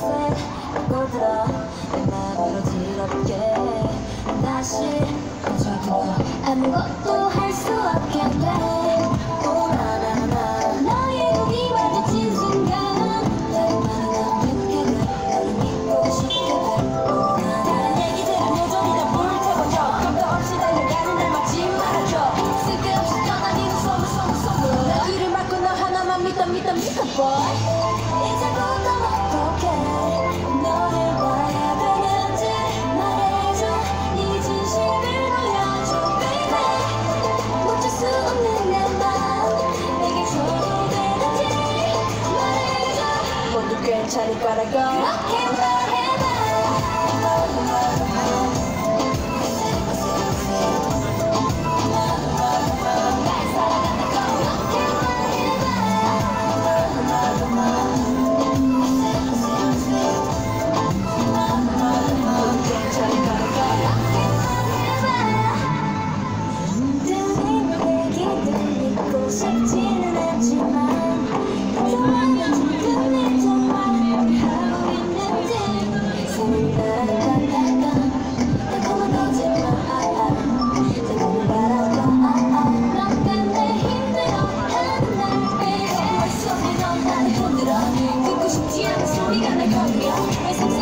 물들어 내 맘으로 더럽게 다시. 저기 아무것도 Charlie gotta go. Mas